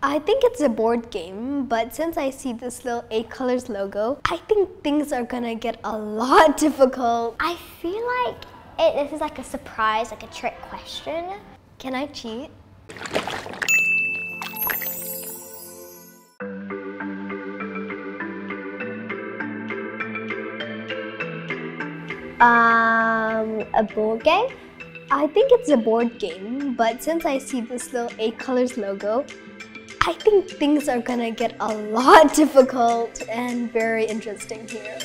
I think it's a board game, but since I see this little eight colors logo, I think things are gonna get a lot difficult. I feel like it, this is like a surprise, like a trick question. Can I cheat? Um, a board game? I think it's a board game, but since I see this little eight colors logo, I think things are gonna get a lot difficult and very interesting here.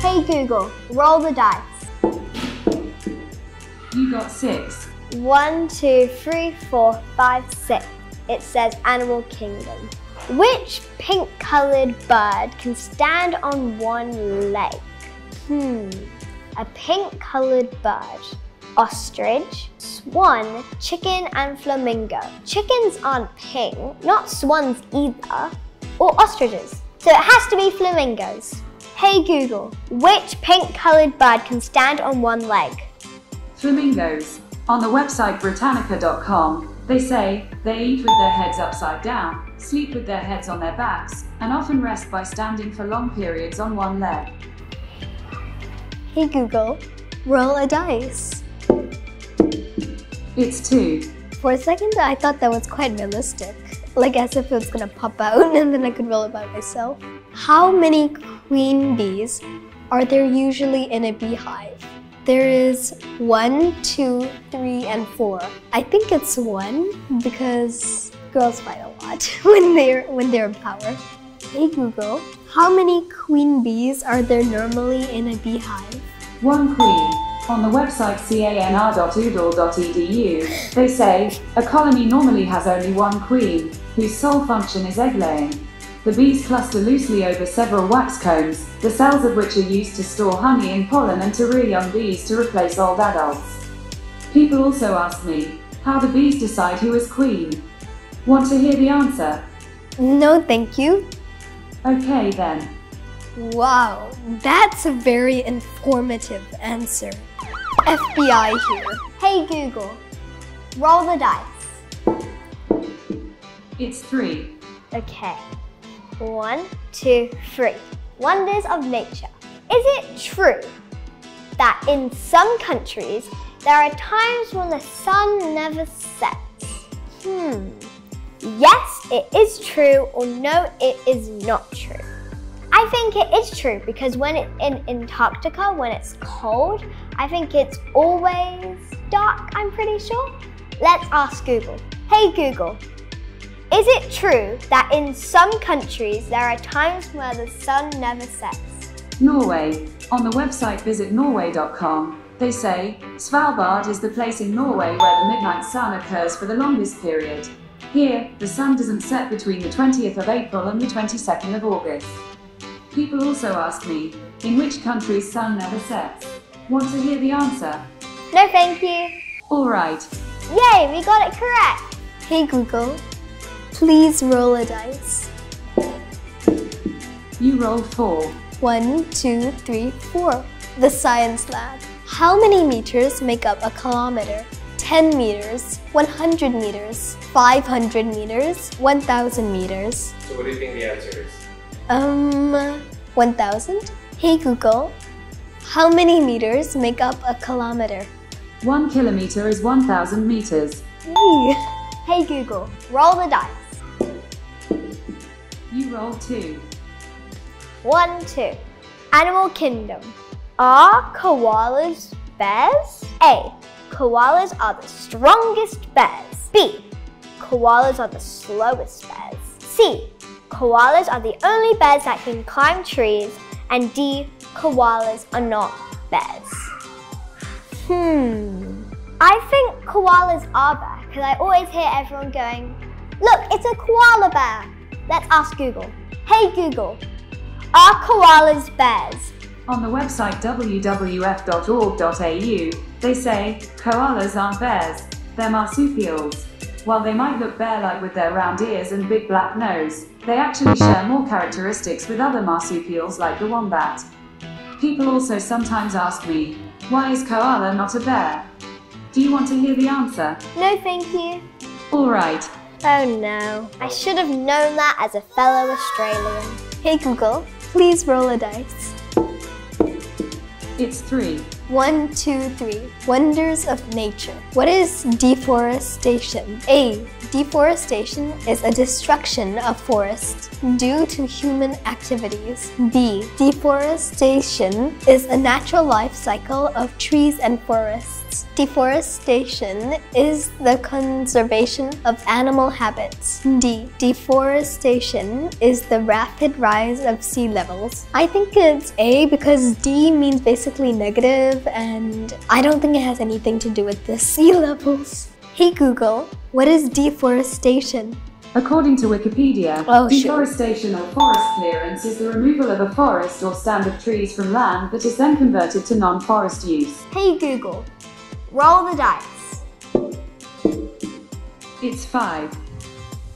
Hey Google, roll the dice. You got six. One, two, three, four, five, six. It says Animal Kingdom. Which pink colored bird can stand on one leg? Hmm, a pink colored bird. Ostrich, swan, chicken, and flamingo. Chickens aren't pink, not swans either, or ostriches. So it has to be flamingos. Hey Google, which pink colored bird can stand on one leg? Flamingos. On the website Britannica.com, they say they eat with their heads upside down, sleep with their heads on their backs, and often rest by standing for long periods on one leg. Hey Google, roll a dice. It's two. For a second, I thought that was quite realistic. Like as if it was gonna pop out and then I could roll it by myself. How many queen bees are there usually in a beehive? There is one, two, three, and four. I think it's one because girls fight a lot when they're when they're in power. Hey Google, how many queen bees are there normally in a beehive? One queen. On the website canr.udel.edu, they say a colony normally has only one queen, whose sole function is egg laying. The bees cluster loosely over several wax combs, the cells of which are used to store honey and pollen and to rear young bees to replace old adults. People also ask me, how do bees decide who is queen? Want to hear the answer? No, thank you. Okay then. Wow, that's a very informative answer. FBI here. Hey Google, roll the dice. It's three. Okay. One, two, three. Wonders of nature. Is it true that in some countries there are times when the sun never sets? Hmm. Yes, it is true, or no, it is not true. I think it is true because when it in Antarctica, when it's cold, I think it's always dark, I'm pretty sure. Let's ask Google. Hey Google, is it true that in some countries there are times where the sun never sets? Norway. On the website visitnorway.com, they say Svalbard is the place in Norway where the midnight sun occurs for the longest period. Here, the sun doesn't set between the 20th of April and the 22nd of August. People also ask me, in which country's sun never sets? Want to hear the answer? No, thank you. Alright, Yay, we got it correct. Hey Google, please roll a dice. you rolled four. One, two, three, four. The science lab. How many meters make up a kilometer? 10 meters, 100 meters, 500 meters, 1000 meters. So what do you think the answer is? Um, 1000? Hey Google, how many meters make up a kilometer? One kilometer is 1,000 meters. Hey. Hey Google, roll the dice. You roll two. One, two. Animal Kingdom. Are koalas bears? A. Koalas are the strongest bears. B. Koalas are the slowest bears. C. Koalas are the only bears that can climb trees. And D. Koalas are not bears. Hmm. I think koalas are bears because I always hear everyone going, Look, it's a koala bear. Let's ask Google. Hey Google, are koalas bears? On the website wwf.org.au, they say koalas aren't bears, they're marsupials. While they might look bear-like with their round ears and big black nose, they actually share more characteristics with other marsupials like the wombat. People also sometimes ask me, why is koala not a bear? Do you want to hear the answer? No, thank you. Alright. Oh no, I should have known that as a fellow Australian. Hey Google, please roll a dice. It's 3. One, two, three. Wonders of nature. What is deforestation? A. Deforestation is a destruction of forests due to human activities. B. Deforestation is a natural life cycle of trees and forests. Deforestation is the conservation of animal habits. D. Deforestation is the rapid rise of sea levels. I think it's A because D means basically negative and I don't think it has anything to do with the sea levels. Hey Google, what is deforestation? According to Wikipedia, Oh, sure. deforestation or forest clearance is the removal of a forest or stand of trees from land that is then converted to non-forest use. Hey Google, roll the dice. It's 5.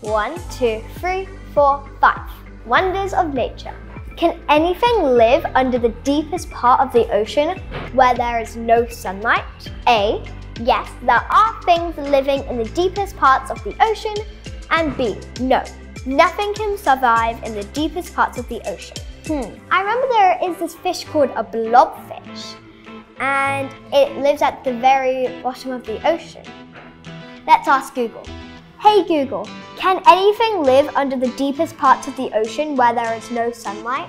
One, two, three, four, five. Wonders of nature. Can anything live under the deepest part of the ocean where there is no sunlight? A. Yes, there are things living in the deepest parts of the ocean. And B. No, nothing can survive in the deepest parts of the ocean. Hmm. I remember there is this fish called a blobfish, and it lives at the very bottom of the ocean. Let's ask Google. Hey Google, can anything live under the deepest parts of the ocean where there is no sunlight?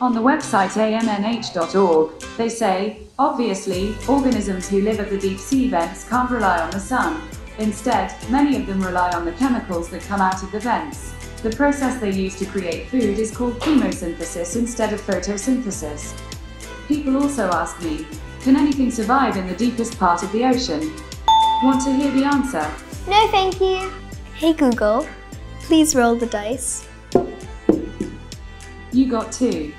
On the website amnh.org, they say, obviously, organisms who live at the deep sea vents can't rely on the sun. Instead, many of them rely on the chemicals that come out of the vents. The process they use to create food is called chemosynthesis instead of photosynthesis. People also ask me, can anything survive in the deepest part of the ocean? Want to hear the answer? No, thank you. Hey Google, please roll the dice. You got 2.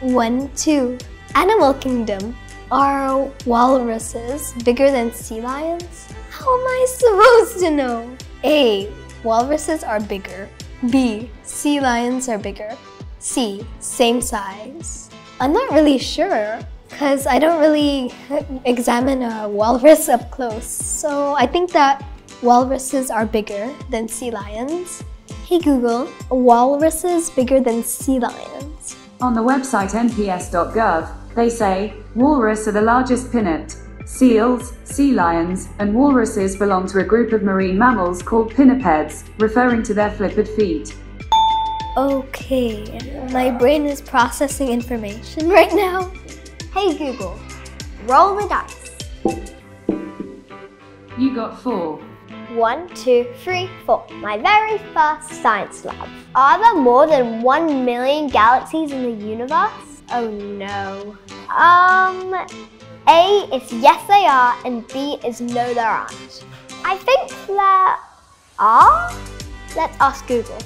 One, two. Animal Kingdom. Are walruses bigger than sea lions? How am I supposed to know? A. Walruses are bigger. B. Sea lions are bigger. C. Same size. I'm not really sure because I don't really examine a walrus up close. So I think that walruses are bigger than sea lions. Hey Google, walruses bigger than sea lions? On the website nps.gov, they say walrus are the largest pinniped. Seals, sea lions, and walruses belong to a group of marine mammals called pinnipeds, referring to their flipped feet. Okay, my brain is processing information right now. Hey Google, roll the dice. You got 4. One, two, three, four. My very first science lab. Are there more than one million galaxies in the universe? Oh no. Um, A is yes they are, and B is no there aren't. I think there are. Let's ask Google.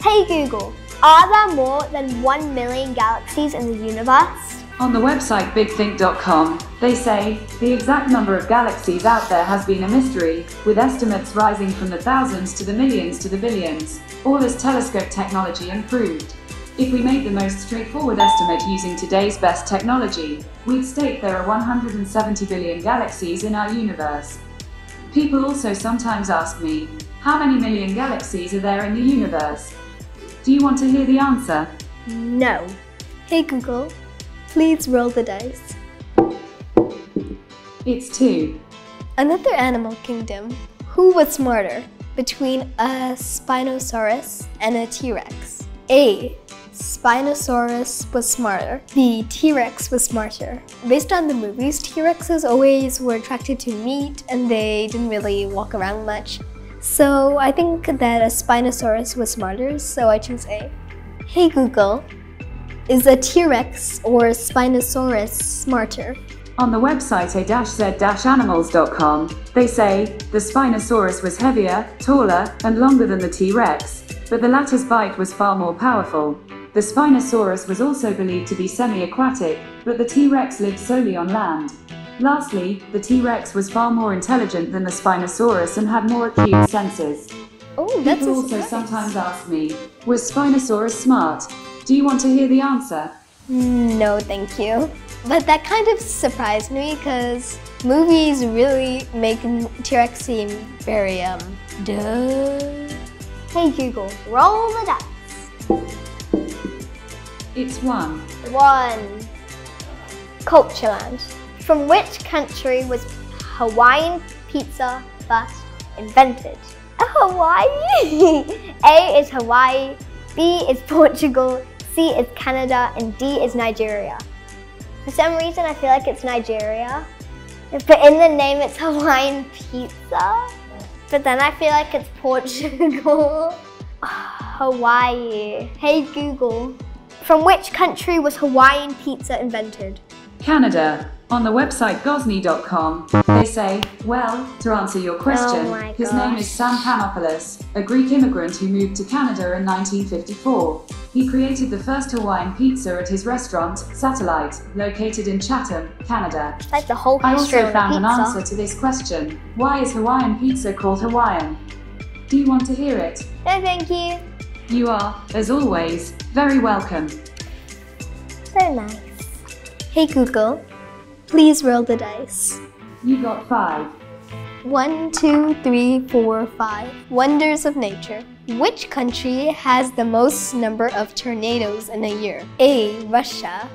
Hey Google, are there more than one million galaxies in the universe? On the website bigthink.com, they say the exact number of galaxies out there has been a mystery, with estimates rising from the thousands to the millions to the billions, all as telescope technology improved. If we made the most straightforward estimate using today's best technology, we'd state there are 170 billion galaxies in our universe. People also sometimes ask me, how many million galaxies are there in the universe? Do you want to hear the answer? No. Hey Google, please roll the dice. It's 2. Another animal kingdom. Who was smarter between a Spinosaurus and a T-Rex? A. Spinosaurus was smarter. The T-Rex was smarter. Based on the movies, T-Rexes always were attracted to meat and they didn't really walk around much. So I think that a Spinosaurus was smarter, so I choose A. Hey Google, is a T-Rex or a Spinosaurus smarter? On the website a-z-animals.com, they say the Spinosaurus was heavier, taller, and longer than the T-Rex, but the latter's bite was far more powerful. The Spinosaurus was also believed to be semi-aquatic, but the T-Rex lived solely on land. Lastly, the T-Rex was far more intelligent than the Spinosaurus and had more acute senses. Oh, that's People also surprise. sometimes ask me, was Spinosaurus smart? Do you want to hear the answer? No, thank you. But that kind of surprised me because movies really make T-Rex seem very, um, duh. Hey Google, roll the dice. It's one. One. Cultureland. From which country was Hawaiian pizza first invented? Hawaii! A is Hawaii, B is Portugal, C is Canada, and D is Nigeria. For some reason, I feel like it's Nigeria. But in the name, it's Hawaiian pizza. But then I feel like it's Portugal. Hawaii. Hey Google. From which country was Hawaiian pizza invented? Canada. On the website gosney.com, they say, well, to answer your question, Oh his name is Sam Panopoulos, a Greek immigrant who moved to Canada in 1954. He created the first Hawaiian pizza at his restaurant, Satellite, located in Chatham, Canada. Like the whole I also found an answer to this question. Why is Hawaiian pizza called Hawaiian? Do you want to hear it? No, thank you. You are, as always, very welcome. So nice. Hey Google, please roll the dice. You got five. One, two, three, four, five. Wonders of nature. Which country has the most number of tornadoes in a year? A. Russia.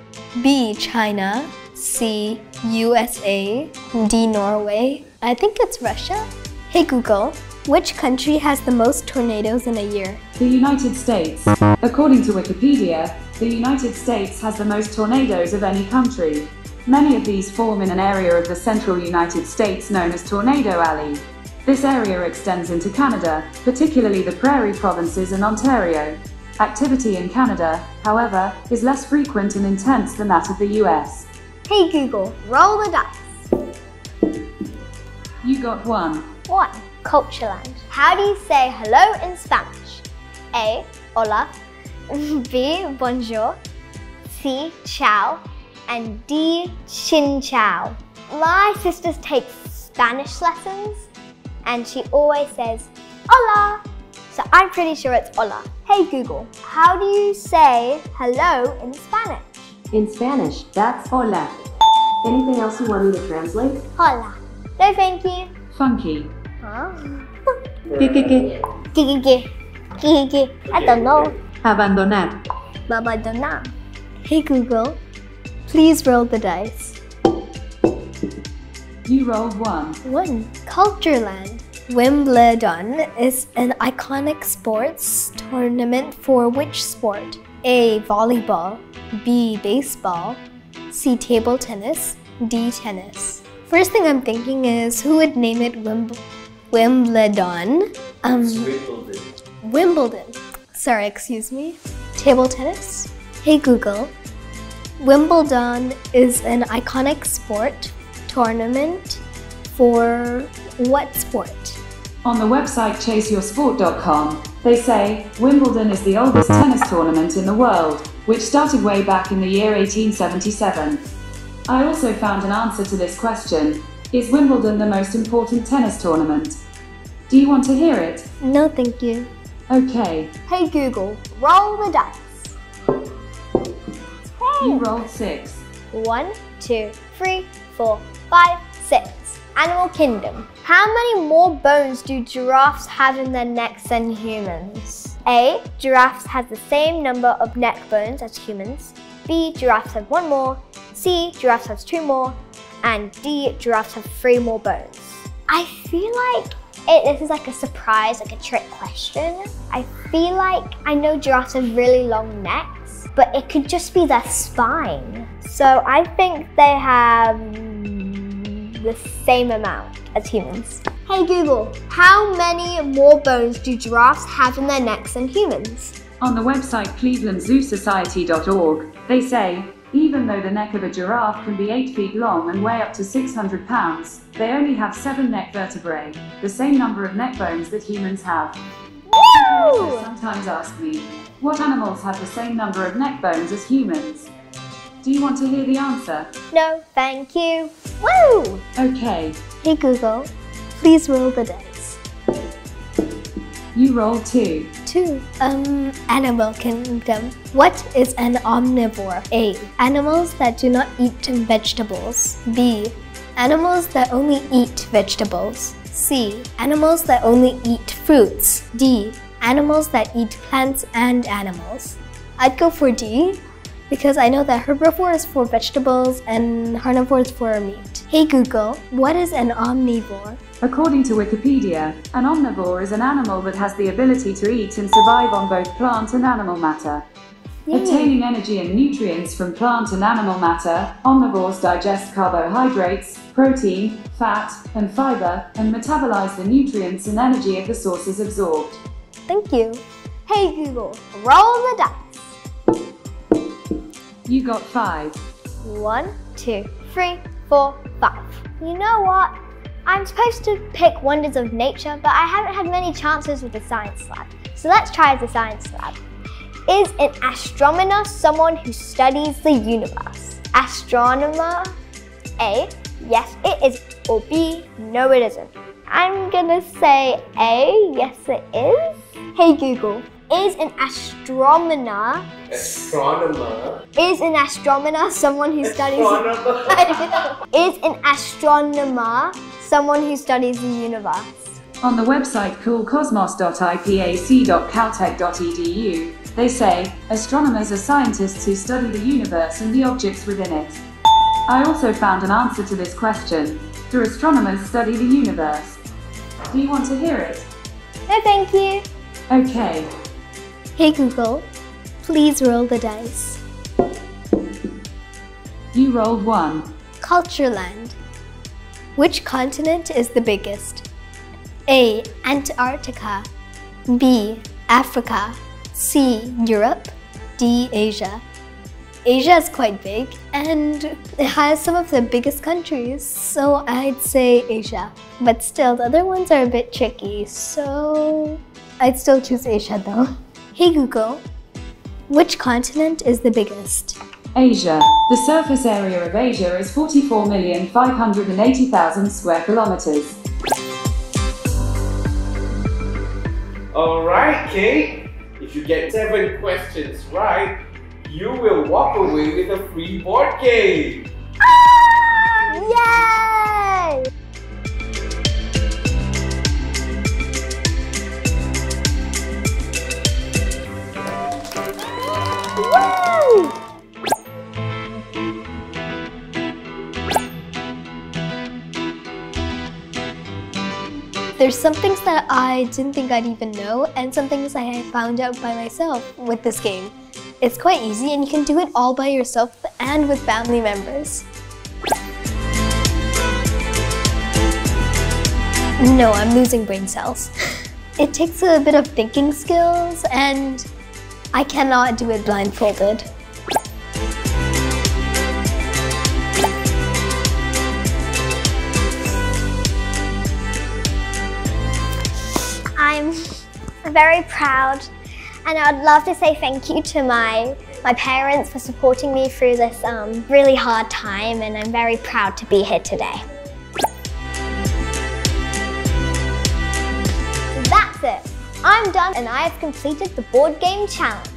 B. China. C. USA. D. Norway. I think it's Russia. Hey Google, which country has the most tornadoes in a year? The United States. According to Wikipedia, the United States has the most tornadoes of any country. Many of these form in an area of the central United States known as Tornado Alley. This area extends into Canada, particularly the Prairie provinces and Ontario. Activity in Canada, however, is less frequent and intense than that of the US. Hey Google, roll the dice. You got one. One. Cultureland. How do you say hello in Spanish? A. Hola. B. Bonjour. C. Ciao. And D. Chin Ciao. My sister takes Spanish lessons and she always says hola. So I'm pretty sure it's hola. Hey Google, how do you say hello in Spanish? In Spanish, that's hola. Anything else you want me to translate? Hola. No, thank you. Funky. Huh? Gigi, gigi, I don't know. Abandonar. Baba. Hey Google, please roll the dice. You rolled one. One. Cultureland. Wimbledon is an iconic sports tournament for which sport? A. Volleyball. B. Baseball. C. Table tennis. D. Tennis. First thing I'm thinking is who would name it Wimb- Wimbledon? Um, Wimbledon. Sorry, excuse me. Table tennis. Hey Google. Wimbledon is an iconic sport tournament for what sport? On the website chaseyoursport.com, they say Wimbledon is the oldest tennis tournament in the world, which started way back in the year 1877. I also found an answer to this question Is Wimbledon the most important tennis tournament? Do you want to hear it? No, thank you. Okay, Hey Google, roll the dice. you rolled six. One, two, three, four, five, six. Animal Kingdom. How many more bones do giraffes have in their necks than humans? A. Giraffes have the same number of neck bones as humans. B. Giraffes have one more. C. Giraffes have two more. And D. Giraffes have three more bones. I feel like it, this is like a surprise, like a trick question. I feel like I know giraffes have really long necks, but it could just be their spine. So I think they have the same amount as humans. Hey Google, how many more bones do giraffes have in their necks than humans? On the website clevelandzooSociety.org, they say, even though the neck of a giraffe can be 8 feet long and weigh up to 600 pounds, they only have 7 neck vertebrae, the same number of neck bones that humans have. Woo! sometimes ask me, what animals have the same number of neck bones as humans? Do you want to hear the answer? No, thank you. Woo! Okay, Hey Google, please roll the dice. you roll 2. too. Um, animal kingdom. What is an omnivore? A. Animals that do not eat vegetables. B. Animals that only eat vegetables. C. Animals that only eat fruits. D. Animals that eat plants and animals. I'd go for D because I know that herbivore is for vegetables and carnivore is for meat. Hey Google, what is an omnivore? According to Wikipedia, an omnivore is an animal that has the ability to eat and survive on both plant and animal matter. Obtaining energy and nutrients from plant and animal matter, omnivores digest carbohydrates, protein, fat, and fiber, and metabolize the nutrients and energy of the sources absorbed. Thank you. Hey Google, roll the dice. You got five. One, two, three, four, five. You know what? I'm supposed to pick wonders of nature, but I haven't had many chances with the science lab. So let's try the science lab. Is an astronomer someone who studies the universe? Astronomer? A. Yes, it is. Or B. No, it isn't. I'm gonna say A. Yes, it is. Hey Google, is an astronomer Astronomer. is an astronomer someone who studies Astronomer. is an astronomer someone who studies the universe? On the website coolcosmos.ipac.caltech.edu, they say, astronomers are scientists who study the universe and the objects within it. I also found an answer to this question. Do astronomers study the universe? Do you want to hear it? No, thank you. Okay. Hey Google, please roll the dice. You rolled one. Culture land. Which continent is the biggest? A. Antarctica. B. Africa. C. Europe. D. Asia. Asia is quite big and it has some of the biggest countries, so I'd say Asia. But still, the other ones are a bit tricky, so I'd still choose Asia though. Hey Google, which continent is the biggest? Asia. The surface area of Asia is 44,580,000 square kilometers. Alright, Kate. If you get seven questions right, you will walk away with a free board game. Ah! Yay! There's some things that I didn't think I'd even know, and some things I found out by myself with this game. It's quite easy, and you can do it all by yourself and with family members. No, I'm losing brain cells. It takes a bit of thinking skills, and I cannot do it blindfolded. I'm very proud and I would love to say thank you to my my parents for supporting me through this um, really hard time and I'm very proud to be here today. I'm done and I have completed the board game challenge.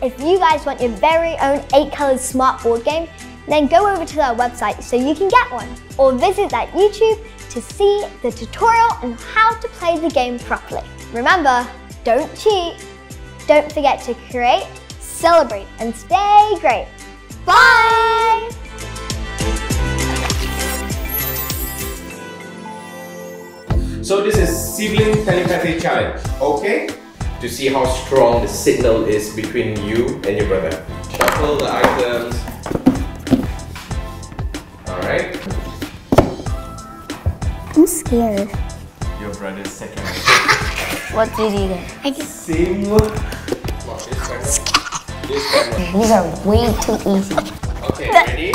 If you guys want your very own 8 colored smart board game, then go over to their website so you can get one. Or visit that YouTube to see the tutorial on how to play the game properly. Remember, don't cheat. Don't forget to create, celebrate, and stay great. Bye! So this is sibling telepathy challenge, okay? To see how strong the signal is between you and your brother. Shuffle the items. Alright. I'm scared. Your brother's second. What did he get? Same. Wow, this camera. This camera. These are way too easy. Okay, ready?